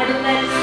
Carmen Less.